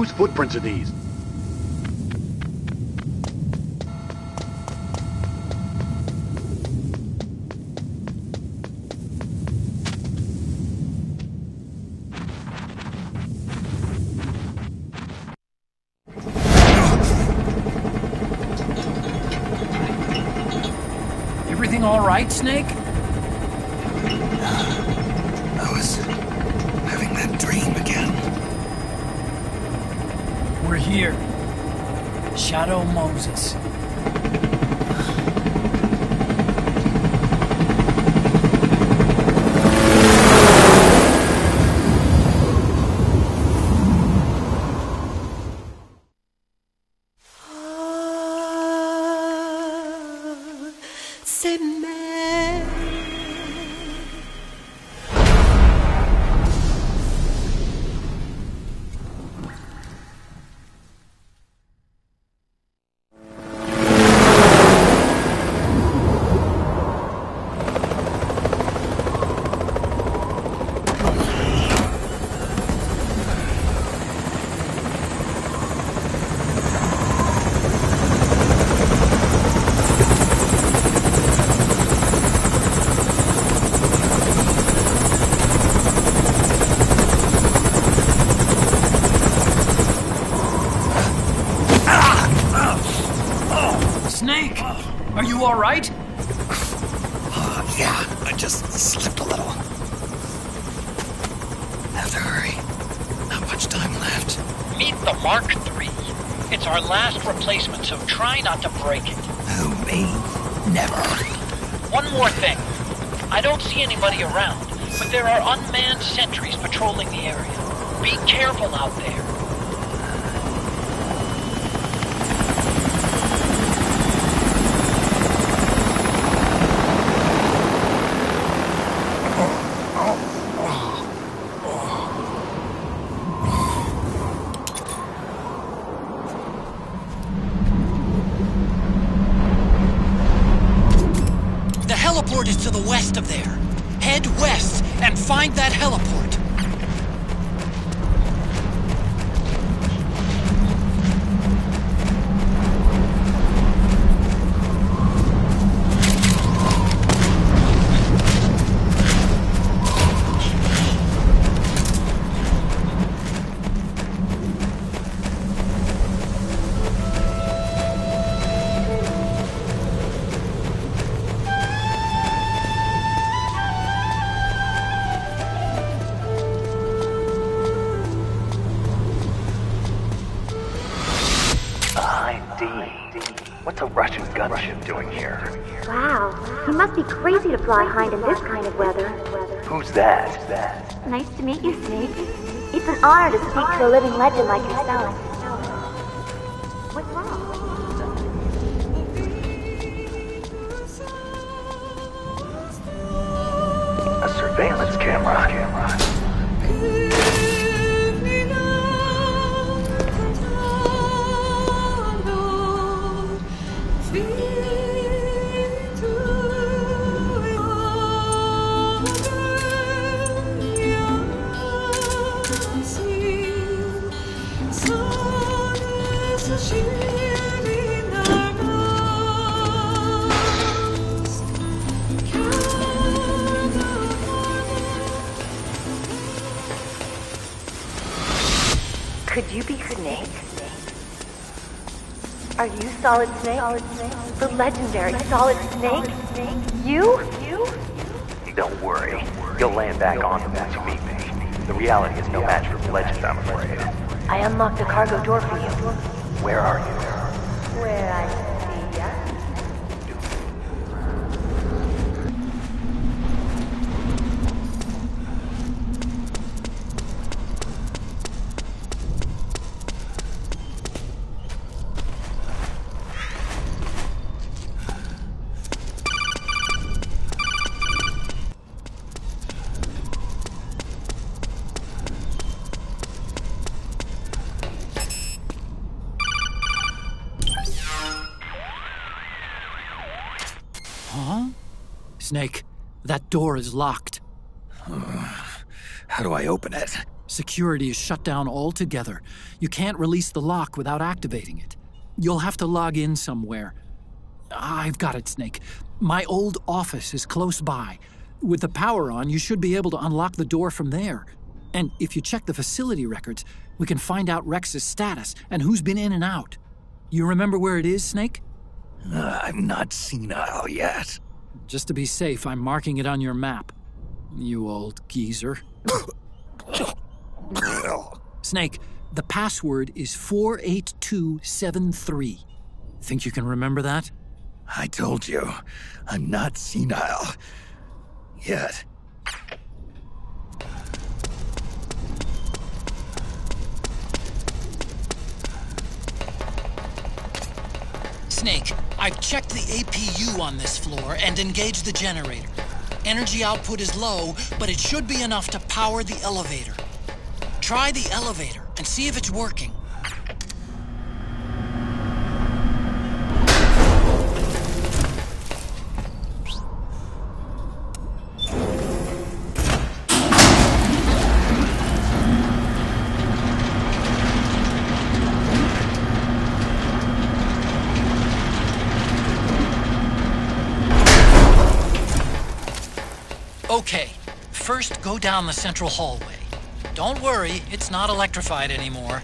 Whose footprints are these? Everything all right, Snake? I was having that dream again. We're here. Shadow Moses. Around, but there are unmanned sentries patrolling the area. Be careful out there. Russian gunship doing here? Wow, he must be crazy to fly Hind in this kind of weather. Who's that? That? Nice to meet you, Snake. It's an honor to speak to a living legend like yourself. Could you be Snake? Are you Solid Snake? Solid Snake? The legendary Solid Snake? You? You? Don't worry. You'll land back on them once you meet me. The reality is no match for the legend, I'm afraid. I unlocked the cargo door for you. Where are you? Where Snake, that door is locked. How do I open it? Security is shut down altogether. You can't release the lock without activating it. You'll have to log in somewhere. I've got it, Snake. My old office is close by. With the power on, you should be able to unlock the door from there. And if you check the facility records, we can find out Rex's status and who's been in and out. You remember where it is, Snake? Uh, I'm not senile yet. Just to be safe, I'm marking it on your map. You old geezer. Snake, the password is 48273. Think you can remember that? I told you, I'm not senile. Yet. Snake, I've checked the APU on this floor and engaged the generator. Energy output is low, but it should be enough to power the elevator. Try the elevator and see if it's working. Okay, first go down the central hallway. Don't worry, it's not electrified anymore.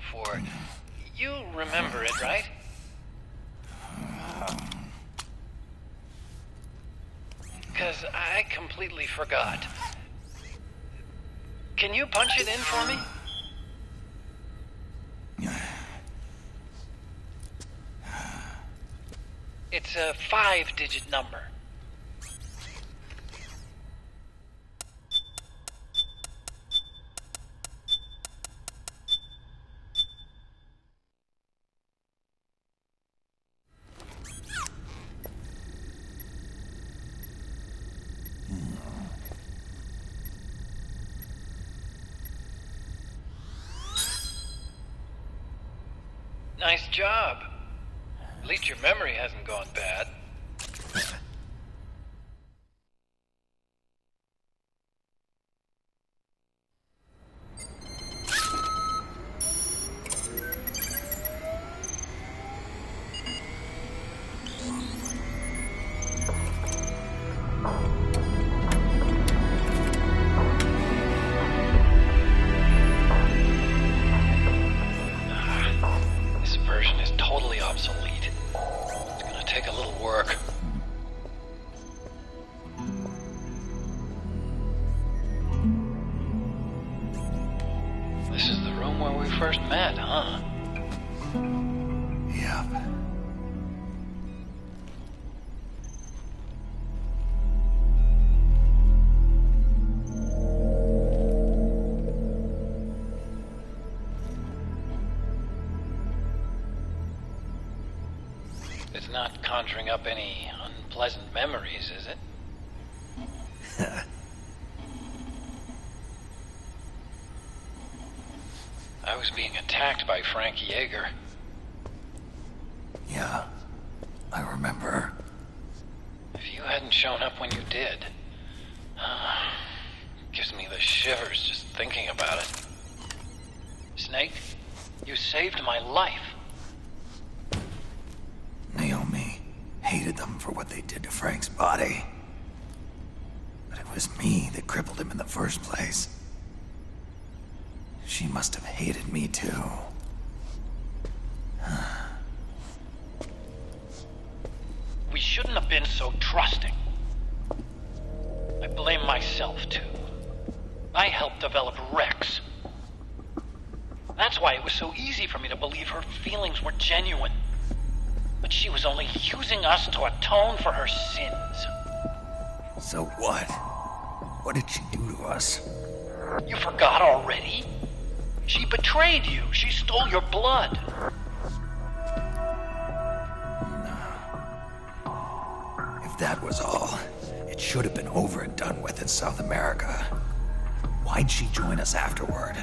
Before, you remember it, right? Because I completely forgot. Can you punch it in for me? It's a five digit number. Not conjuring up any unpleasant memories, is it? I was being attacked by Frank Jaeger. Yeah, I remember. If you hadn't shown up when you did, gives me the shivers just thinking about it. Snake, you saved my life. Naomi hated them for what they did to Frank's body. But it was me that crippled him in the first place. She must have hated me too. We shouldn't have been so trusting. I blame myself, too. I helped develop Rex. That's why it was so easy for me to believe her feelings were genuine. But she was only using us to atone for her sins. So what? What did she do to us? You forgot already? She betrayed you. She stole your blood. If that was all, it should have been over and done with in South America. Why'd she join us afterward?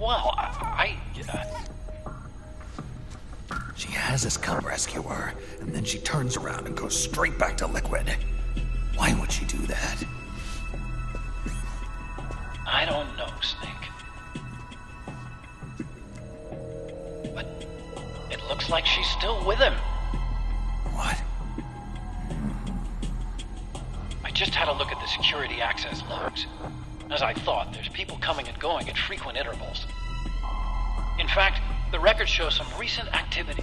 Well, I. I uh, has us come rescue her, and then she turns around and goes straight back to Liquid. Why would she do that? I don't know, Snake. But it looks like she's still with him. What? I just had a look at the security access logs. As I thought, there's people coming and going at frequent intervals. In fact, the records show some recent activity.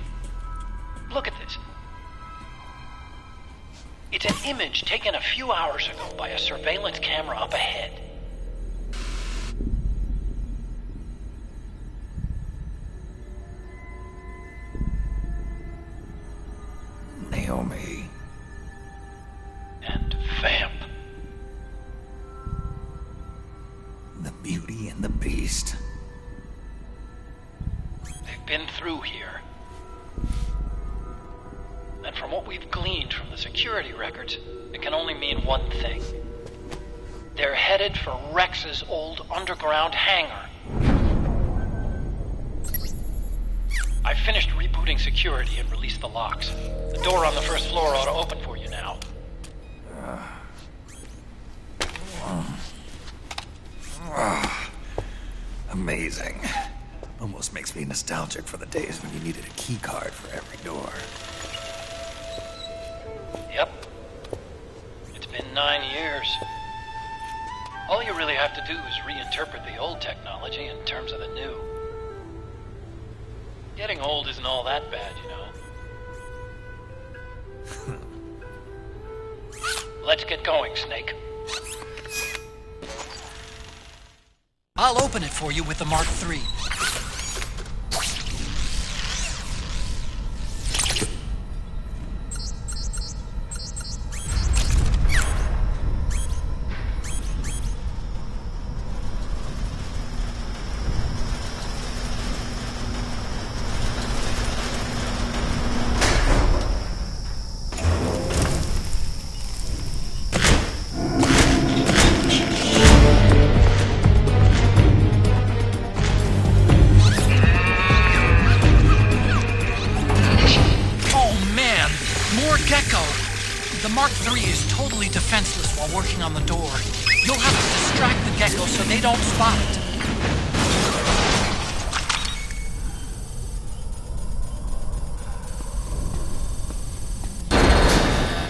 Image taken a few hours ago by a surveillance camera up ahead. Naomi. And Vamp. The Beauty and the Beast. They've been through here. And from what we've gleaned from the security records, it can only mean one thing. They're headed for Rex's old underground hangar. I finished rebooting security and released the locks. The door on the first floor ought to open for you now. Amazing. Almost makes me nostalgic for the days when you needed a key card for every door. Been nine years. All you really have to do is reinterpret the old technology in terms of the new. Getting old isn't all that bad, you know. Let's get going, Snake. I'll open it for you with the Mark III.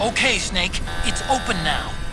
Okay, Snake, it's open now.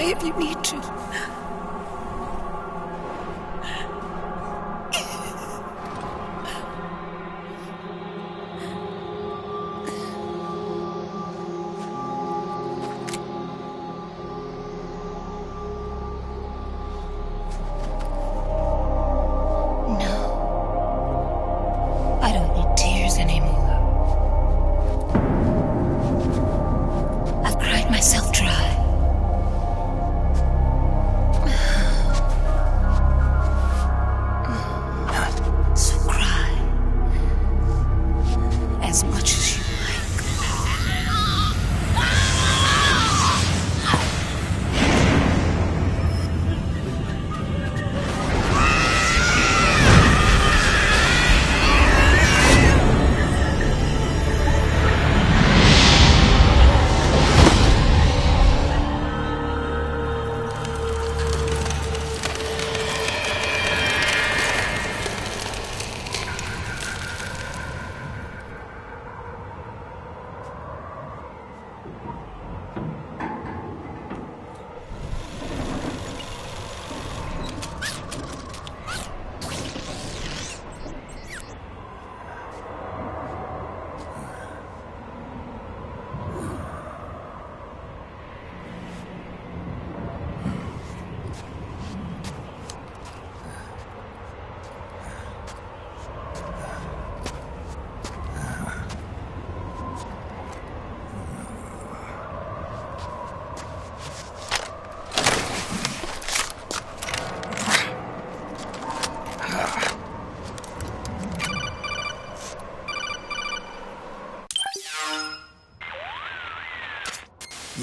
Cry if you need to.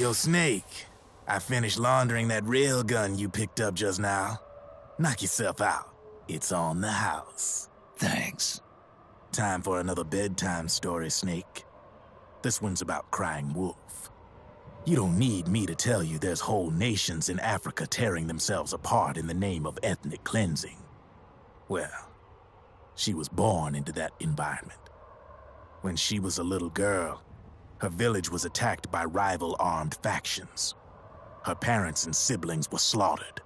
Yo, Snake, I finished laundering that rail gun you picked up just now. Knock yourself out. It's on the house. Thanks. Time for another bedtime story, Snake. This one's about Crying Wolf. You don't need me to tell you there's whole nations in Africa tearing themselves apart in the name of ethnic cleansing. Well, she was born into that environment. When she was a little girl, her village was attacked by rival armed factions. Her parents and siblings were slaughtered,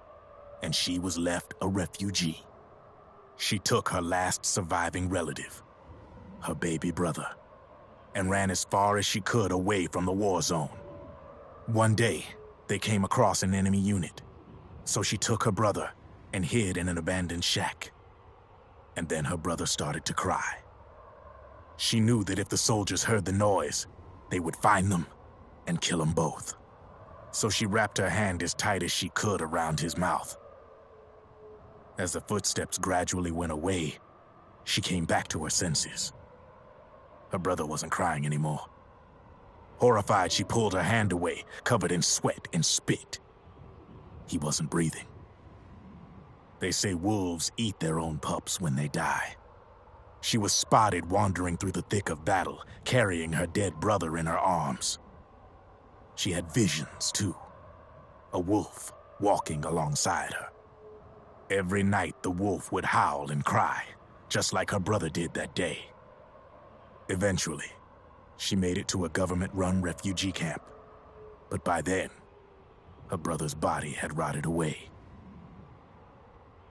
and she was left a refugee. She took her last surviving relative, her baby brother, and ran as far as she could away from the war zone. One day, they came across an enemy unit, so she took her brother and hid in an abandoned shack. And then her brother started to cry. She knew that if the soldiers heard the noise, they would find them and kill them both. So she wrapped her hand as tight as she could around his mouth. As the footsteps gradually went away, she came back to her senses. Her brother wasn't crying anymore. Horrified, she pulled her hand away, covered in sweat and spit. He wasn't breathing. They say wolves eat their own pups when they die. She was spotted wandering through the thick of battle, carrying her dead brother in her arms. She had visions, too. A wolf walking alongside her. Every night, the wolf would howl and cry, just like her brother did that day. Eventually, she made it to a government-run refugee camp. But by then, her brother's body had rotted away.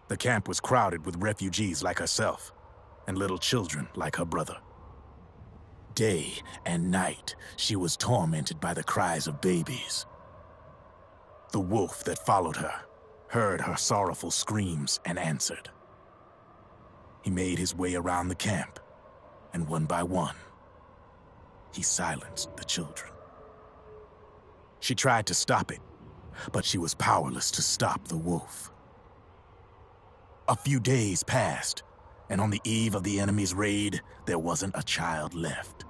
The camp was crowded with refugees like herself, and little children like her brother. Day and night, she was tormented by the cries of babies. The wolf that followed her heard her sorrowful screams and answered. He made his way around the camp, and one by one, he silenced the children. She tried to stop it, but she was powerless to stop the wolf. A few days passed, and on the eve of the enemy's raid, there wasn't a child left.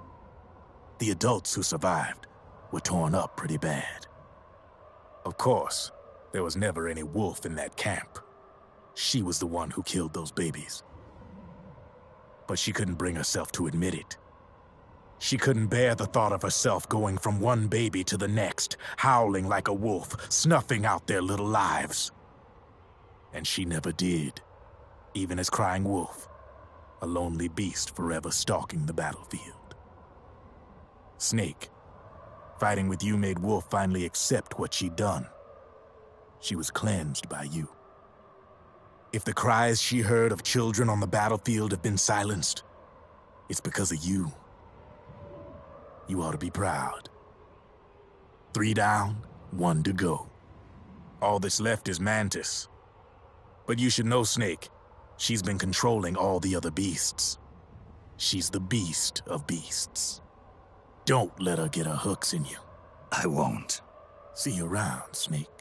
The adults who survived were torn up pretty bad. Of course, there was never any wolf in that camp. She was the one who killed those babies. But she couldn't bring herself to admit it. She couldn't bear the thought of herself going from one baby to the next, howling like a wolf, snuffing out their little lives. And she never did, even as Crying Wolf, a lonely beast forever stalking the battlefield. Snake, fighting with you made Wolf finally accept what she'd done. She was cleansed by you. If the cries she heard of children on the battlefield have been silenced, it's because of you. You ought to be proud. Three down, one to go. All that's left is Mantis. But you should know, Snake, she's been controlling all the other beasts. She's the beast of beasts. Don't let her get her hooks in you. I won't. See you around, Snake.